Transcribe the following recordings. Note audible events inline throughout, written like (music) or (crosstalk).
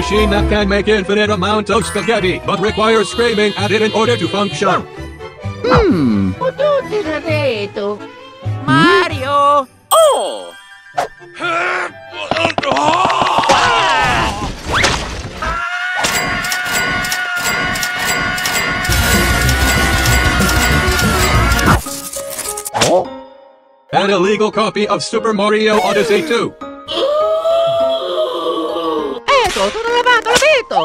machine that can make infinite amounts of spaghetti, but requires screaming at it in order to function. Detto. Mario! Oh! An illegal copy of Super Mario Odyssey 2. Ecco, sono lavato, l'ho detto.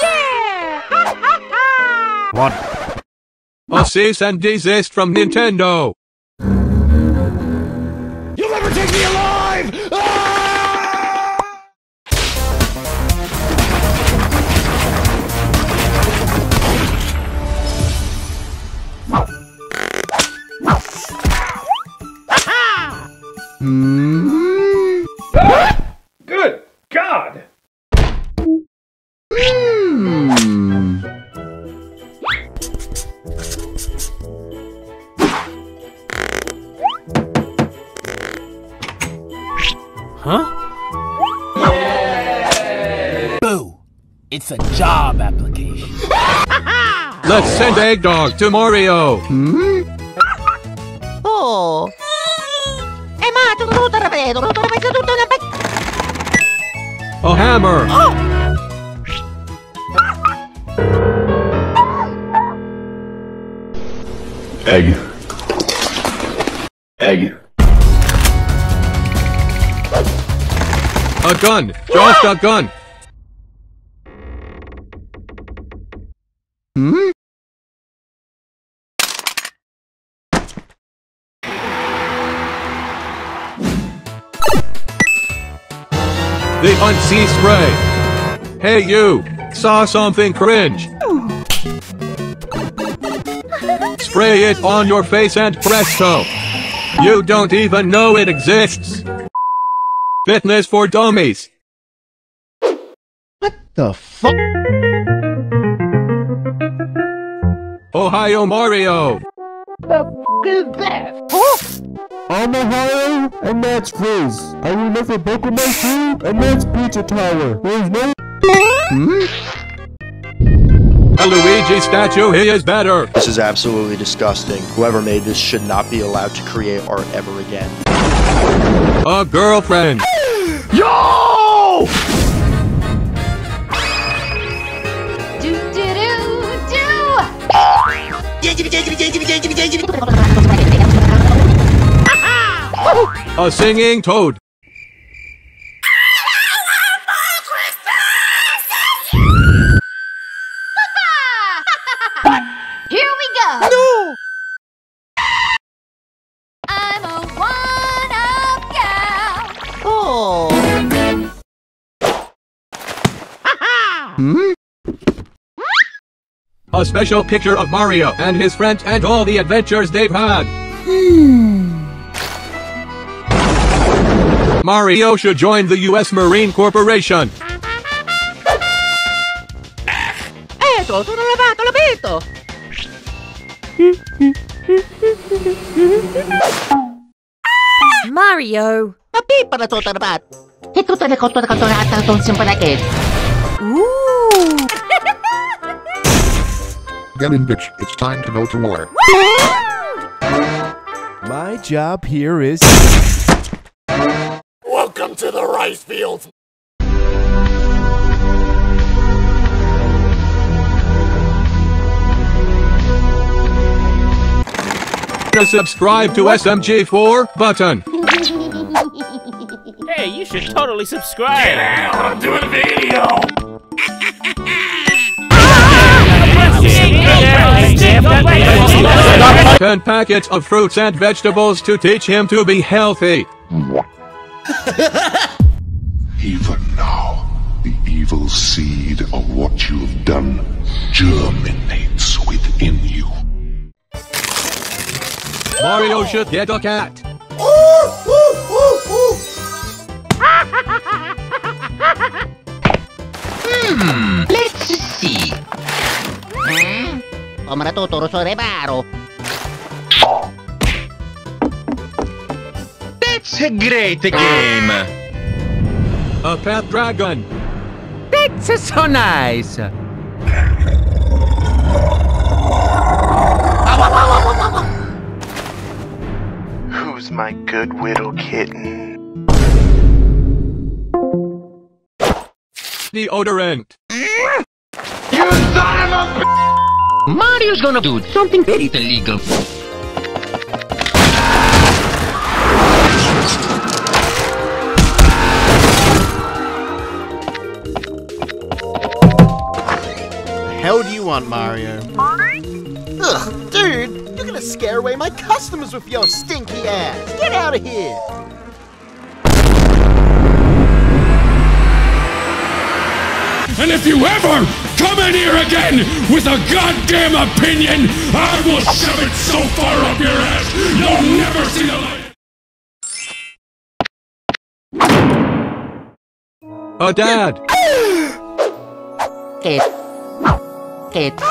Yeah! Ha, ha, ha! What? A cease and desist from Nintendo. It's a job application. Let's send Eggdog to Mario. Oh. Eh ma, sono dovuto ripetere, ho dovuto ripetere tutto nel pacche. A hammer. Egg. Egg. A gun. Just a gun. Hmm? The unsee spray. Hey you. Saw something cringe. Spray it on your face and presto. You don't even know it exists. Fitness for dummies. What the fuck? Ohio Mario. What the is I'm Ohio, and that's Frizz. I remember Pokemon 2, and that's Pizza Tower. There's no... Hmm? A Luigi statue, he is better. This is absolutely disgusting. Whoever made this should not be allowed to create art ever again. A girlfriend. Yo! A singing toad. (laughs) Here we go. No. I'm a one-up gal. Oh. Hmm? A special picture of Mario and his friends and all the adventures they've had. Mario should join the U.S. Marine Corporation. Ecco, sono lavato, l'ho detto. Mario! Ma pippa la tutta lavato. Tutte le cotture catturate con simparachete. Ooh! Get in, bitch. It's time to go to war. My job here is. Welcome rice fields. The subscribe to SMG4 button. (laughs) Hey, you should totally subscribe! I'm doing a video. (laughs) Ten packets of fruits and vegetables to teach him to be healthy. (laughs) seed of what you have done germinates within you. Mario should get a cat. Hmm, let's see. Hmm? Om natuturo sa rebaro. That's a great game. A pet dragon. That's so nice. Who's my good little kitten? Deodorant. You son of a Mario's gonna do something very illegal. Hell do you want, Mario? Ugh, dude, you're gonna scare away my customers with your stinky ass. Get out of here. And if you ever come in here again with a goddamn opinion, I will shove it so far up your ass you'll never see the light. Oh, dad. (gasps) rockets.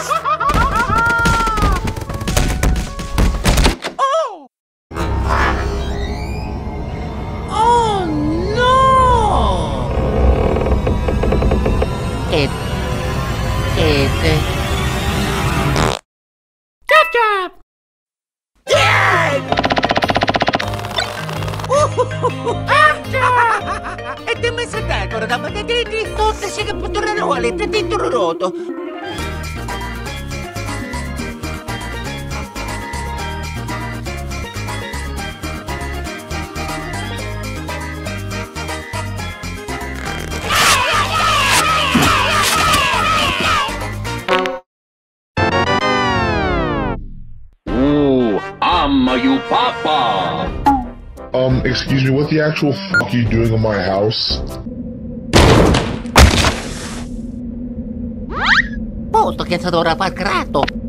Oh! Oh no! It. It. it. Good job! Yeah! e ti ho messo a decora da patatini, forse si che può tornare a letto, ti roto. Ooh, I'm you papa. Um, excuse me, what the actual fuck are you doing in my house? Posto che si dovrà far grato. Già